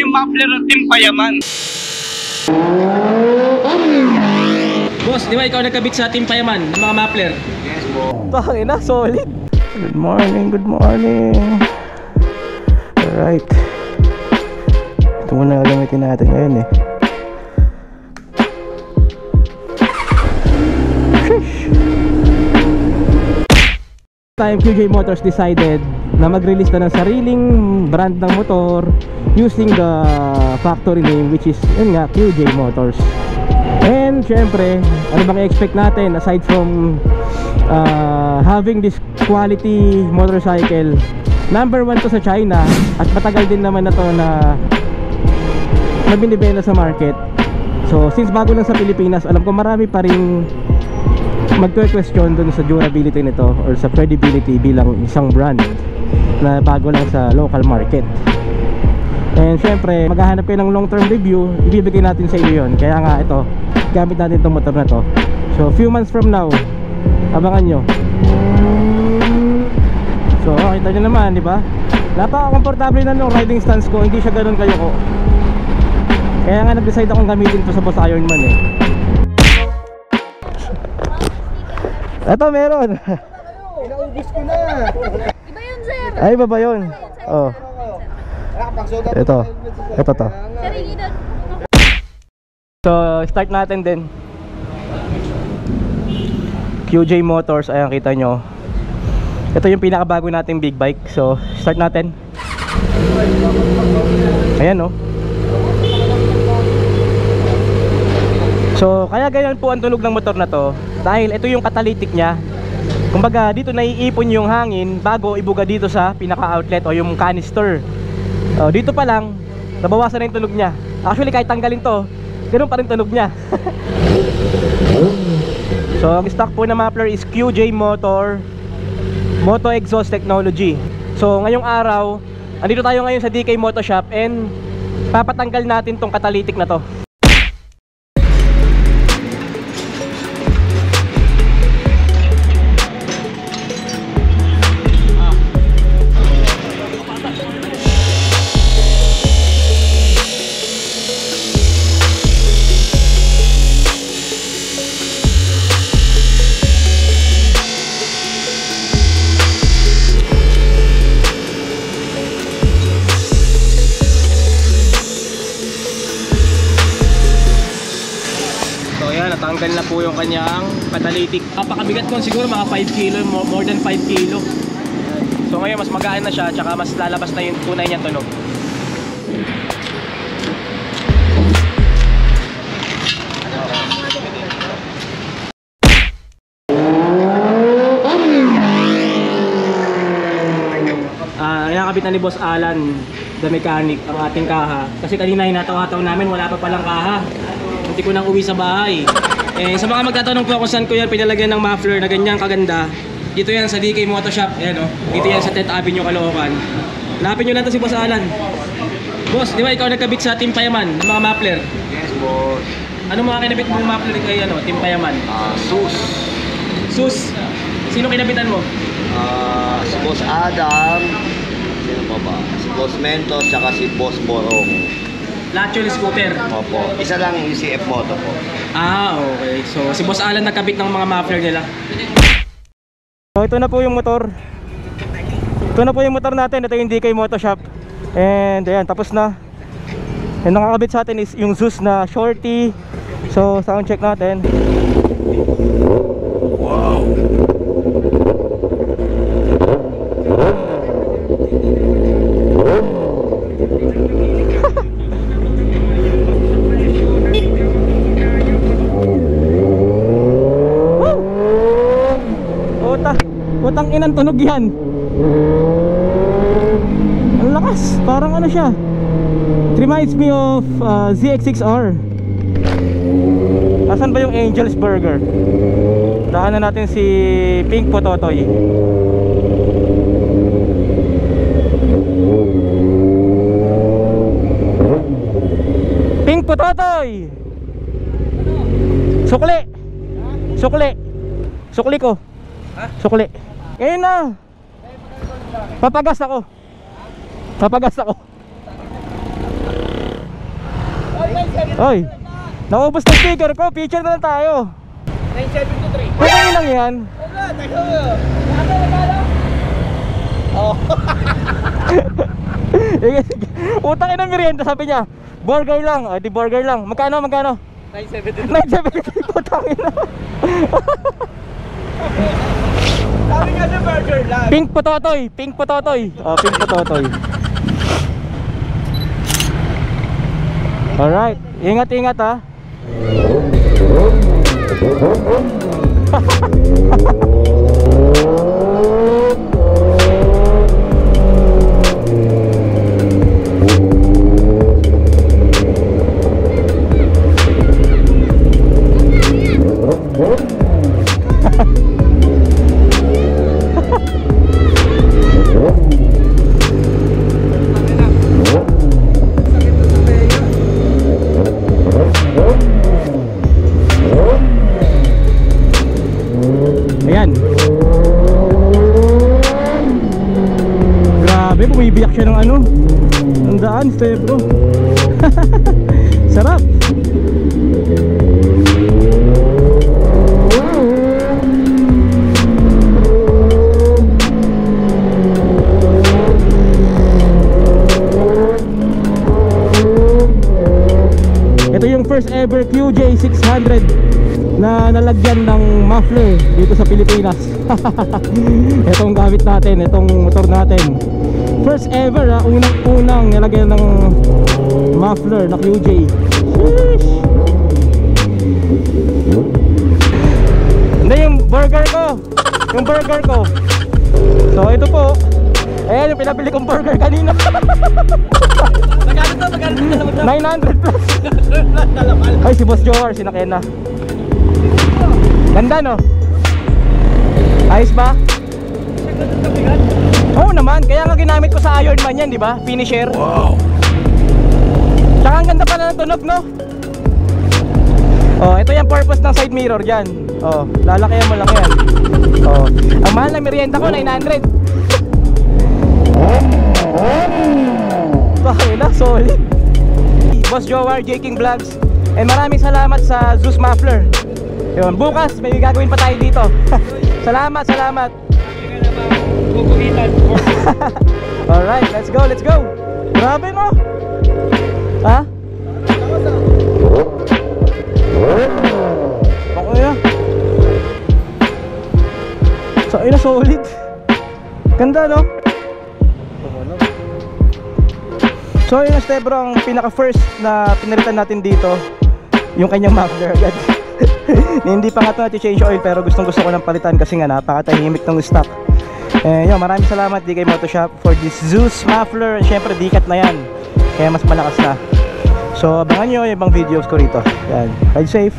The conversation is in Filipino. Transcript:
Yung muffler ng Team Payaman. Boss, di ba ikaw nagkabit sa Team Payaman ng mga muffler? Tangin na, solid. Good morning, good morning. Alright. Ito muna gagamitin natin ngayon eh. Sheesh. Time QJ Motors decided na mag-release na ng sariling brand ng motor using the factory name which is yun nga QJ Motors. And syempre, ano bang i-expect natin aside from uh, having this quality motorcycle number one to sa China at matagal din naman na to na na sa market so since bago lang sa Pilipinas alam ko marami pa rin magque-question dun sa durability nito or sa credibility bilang isang brand na bago lang sa local market and syempre maghahanap kayo ng long term review ibibigay natin sa iyo yun. Kaya nga ito gamit natin itong motor na to. So few months from now abangan nyo. So kita nyo naman di ba? Napaka-komportable na nung riding stance ko hindi siya ganun kayo ko kaya nga nag-decide akong gamitin to sa Boss Ironman eh. Eto meron. Inaubos ko na. Iba yun, sir. Ay baba yun? Oh Ito. Ito to. So start natin din. QJ Motors ayan kita nyo. Ito yung pinakabago nating big bike. So start natin. Ayan oh So kaya ganyan po ang tunog ng motor na to. Dahil ito yung catalytic niya. Kumbaga dito naiipon yung hangin Bago ibuga dito sa pinaka outlet o yung canister Oh, dito pa lang nabawasan na yung tunog niya. Actually kahit tanggalin to, ganoon pa rin tunog niya. so ang stock po na muffler is QJ Motor Moto Exhaust Technology. So ngayong araw, andito tayo ngayon sa DK Moto Shop and papatanggal natin tong catalytic na to. Yung kanyang catalytic. Napakabigat ko siguro mga 5 kilo, more, than 5 kilo. So ngayon mas magaan na siya, tsaka mas lalabas na yung tunay niyang tunog. Ah, uh, nakabit na ni Boss Alan, the mechanic, ang ating kaha. Kasi kanina hinataw-hataw namin, wala pa palang kaha. Hindi ko nang uwi sa bahay. Eh, sa mga magtatanong po kung saan ko yan pinalagyan ng muffler na ganyang kaganda, dito yan sa DK Moto Shop. Ayan o. Dito yan sa 10th Avenue, Caloocan. Hanapin nyo lang to si Boss Alan. Boss, di ba ikaw nagkabit sa Team Payaman ng mga muffler? Yes, boss. Anong mga kinabit mong muffler kay ano, Team Payaman? Ah, sus. Sus, sino kinabitan mo? Ah, si Boss Adam. Sino pa ba? Si Boss Mentos, tsaka si Boss Borong. Latchel Scooter. Opo. Isa lang yung CF Moto po. Ah, okay. So, si Boss Alan nagkabit ng mga muffler nila. So ito na po yung motor. Ito na po yung motor natin. Ito yung DK Moto Shop. And ayan, tapos na. And nakakabit sa atin is yung Zeus na shorty. So sound check natin. Inang tunog yan. Ang lakas, parang ano siya. It reminds me of uh, ZX6R. Asan ba yung Angel's Burger? Daanan natin si Pink Pototoy. Pink Pototoy! Sukli! Sukli! Sukli ko. Sukli. Ngayon na. Papagas ako. Papagas ako. Oy, naubos na sticker ko. Picture na lang tayo. 973. Okay lang yan. Wala, tayo. Ano, wala Oh. Utang ina merienda sabi niya. Burger lang. Ah, di burger lang. Magkano, magkano? 973. 973 putang ina. Sabi nga sa burger lang. Pink pototoy, pink pototoy. Oh, pink pototoy. Alright, ingat-ingat ha. bumibiyak siya ng ano. Ang daan, step bro. Sarap. Ito yung first ever QJ 600 na nalagyan ng muffler dito sa Pilipinas. itong gamit natin, itong motor natin. First ever ha, unang-unang nilagyan ng muffler na QJ. Sheesh! Hindi yung burger ko. Yung burger ko. So ito po. Ayan yung pinabili kong burger kanina. Magkano to? Magkano to? 900 plus. Ay, si Boss Johar, sinakyan na. Ganda, no? Ayos ba? Oo naman, kaya nga ginamit ko sa Iron Man yan, di ba? Finisher. Wow. Tsaka ang ganda pala ng tunog, no? Oh, ito yung purpose ng side mirror dyan. Oh, lalakayan mo lang yan. Oh, ang mahal na merienda ko, 900. Bakit na, solid. Boss Jowar, J King Vlogs. And maraming salamat sa Zeus Muffler. Yun, bukas may gagawin pa tayo dito. salamat, salamat. Alright, let's go, let's go. Grabe no? Ha? Okay na. So, ayun na, solid. Ganda no? So yun na step bro, ang pinaka first na pinalitan natin dito Yung kanyang muffler agad Hindi pa nga ito natin change oil pero gustong gusto ko ng palitan kasi nga napakatahimik ng stock eh, yun, maraming salamat DK Motoshop for this Zeus muffler. Syempre, dikat na yan. Kaya mas malakas na. So, abangan nyo yung ibang videos ko rito. Yan. Ride safe.